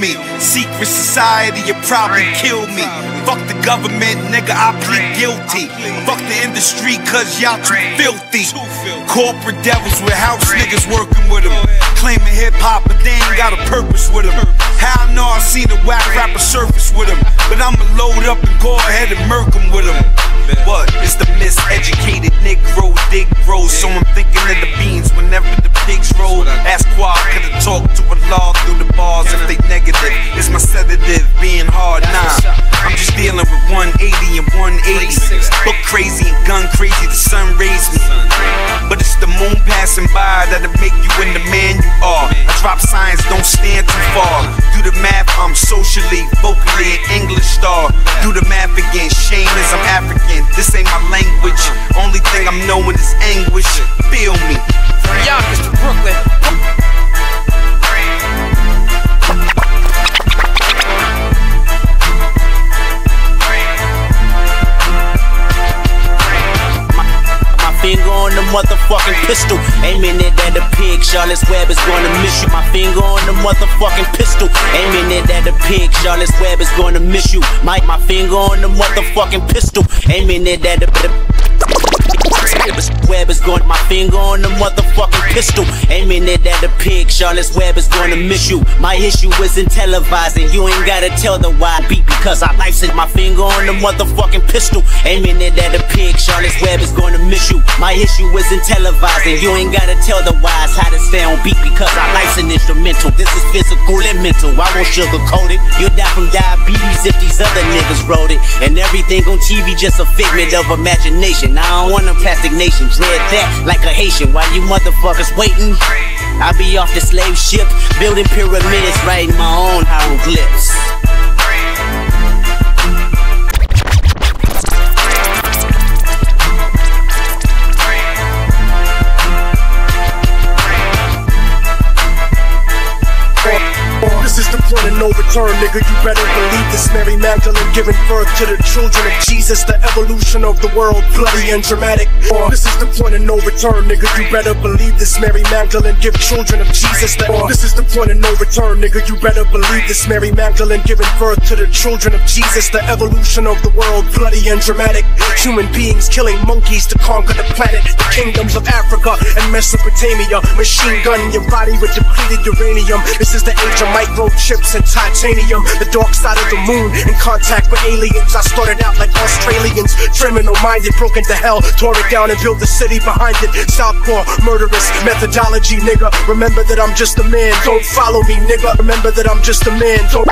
me. Secret society, you probably kill me. Fuck the government, nigga, I plead guilty. Fuck the industry, cause y'all too filthy. Corporate devils with house niggas working with them. Claiming hip hop, but they ain't got a purpose with them. How I know I seen a whack rapper surface with them. But I'ma load up and go ahead and murk them with them. What? It's the miseducated Negro dig roll. So I'm thinking of the beans whenever the pigs roll. Ask Quad, could've talked to a law through the bars if they negative. It's my sedative, being hard, nah. I'm just dealing with 180 and 180. Book crazy and gun crazy, the sun raised me. But it's the moon passing by that'll make you in the man you are. I drop signs, don't stand too far. Do the math, I'm socially, vocally, an English star. Do the math again, shame is I'm African. This ain't my language. Only thing I'm knowing is anguish. Feel motherfucking pistol. Aiming it at the pig. Charlotte's Web is gonna miss you. My finger on the motherfucking pistol. Aiming it at the pig. Charlotte's Web is gonna miss you. My, my finger on the motherfucking pistol. Aiming it at the. Web is going, my finger on the motherfucking pistol. Aiming it at the pig. Charlotte's Web is gonna miss you. My issue isn't televising. You ain't gotta tell the why beat because I life's it. My finger on the motherfucking pistol. Aiming it at the pig. Charlotte's Web is gonna miss you. My issue isn't televising. You ain't gotta tell the whys how to stay on beat because our life's an instrumental. This is physical and mental. I won't sugarcoat it. You'll die from diabetes if these other niggas wrote it. And everything on TV just a figment of imagination. I don't want no plastic nation. Dread that like a Haitian. While you motherfuckers waiting, I be off the slave ship, building pyramids, writing my own hieroglyphs. This is the point of no return, nigga. You better believe Mary Magdalene giving birth to the children of Jesus, the evolution of the world, bloody and dramatic. This is the point of no return, nigga. You better believe this. Mary Magdalene give children of Jesus. The, this is the point of no return, nigga. You better believe this. Mary Magdalene giving birth to the children of Jesus, the evolution of the world, bloody and dramatic. Human beings killing monkeys to conquer the planet, the kingdoms of Africa and Mesopotamia. Machine gun your body with depleted uranium. This is the age of microchips and titanium. The dark side of the moon in contact with aliens. I started out like Australians, criminal minded, broke into hell, tore it down and built the city behind it. Southpaw, murderous methodology, nigga. Remember that I'm just a man. Don't follow me, nigga. Remember that I'm just a man. Don't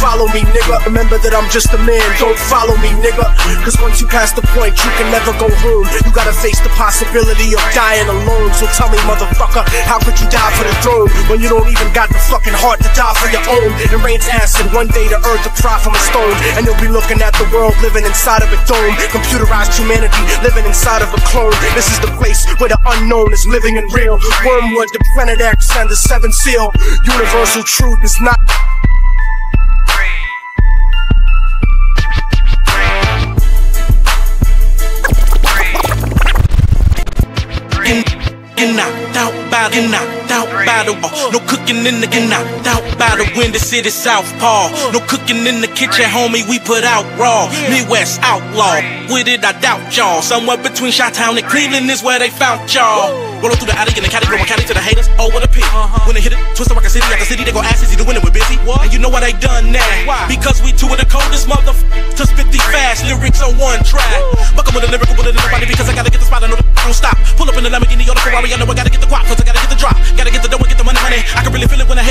follow me, nigga. Remember that I'm just a man. Don't follow me, nigga. Cause once you pass the point, you can never go home. You gotta face the possibility of dying alone. So tell me, motherfucker, how could you die for the throne when you don't even got the fucking heart to die for your own? It rains acid, one day the earth will cry from a stone. And you'll be looking at the world living inside of a dome. Computerized humanity living inside of a clone. This is the place where the unknown is living and real. Wormwood, the planet X, and the seventh seal. Universal truth is not. Get knocked out by the knocked out by the wall. No cooking in the get knocked out by the window city southpaw. No cooking in the kitchen, homie. We put out raw. Midwest outlaw. With it, I doubt y'all. Somewhere between Chi-Town and Cleveland is where they found y'all. Rolling through the alley in the caddy, going caddy to the haters. Oh, what a pig. When they hit it, twist the rocket city after city, they go ask, is he the winner? We're busy. And you know why they done that? Because we two of the coldest motherfuckers to spit these fast lyrics on one track. Fuck 'em with a lyrical bullet in the body because I gotta get the spot. I know the don't stop. Pull up in the Lamborghini or the Ferrari. I know I gotta get the guap, Gotta get the drop. Gotta get the dough and get the money, money. I can really feel it when I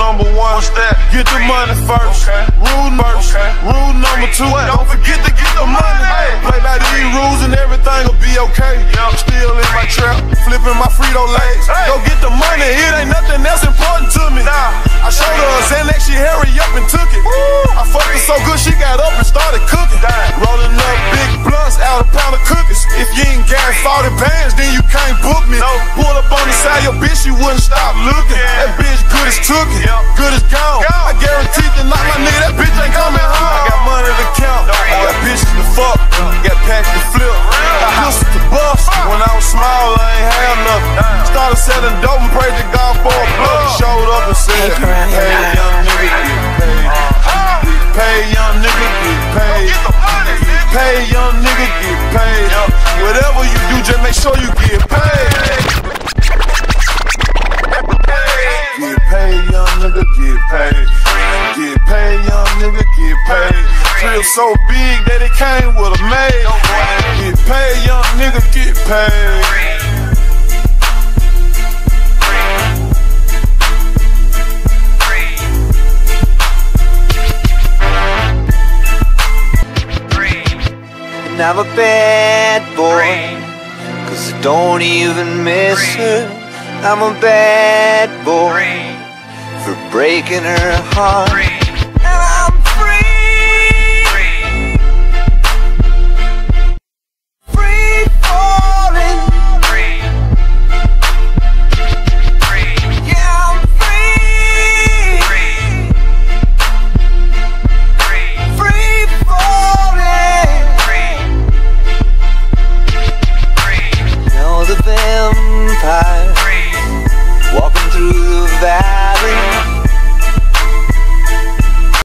number one. What's that? Get the money first. Okay. Rule first. Okay. Rule number two. What? Don't forget to get the money. Hey. Play by these rules and everything will be okay. Yep. Still in my trap, flipping my Frito Lays. Hey. Go get the money. It ain't nothing else important to me. Nah. I showed her a Xanax, she hurry up and took it. Woo. I fucked her so good she got up and started cooking. Damn. Rolling up big blunts out a pound of cookies. If you ain't got 40 bands, then you can't book me. No. Pull up on the side, your bitch, you wouldn't stop looking. Yeah just took it. Good so big that it came with a maid. Get paid, young nigga, get paid. And I'm a bad boy, cause I don't even miss her. I'm a bad boy for breaking her heart.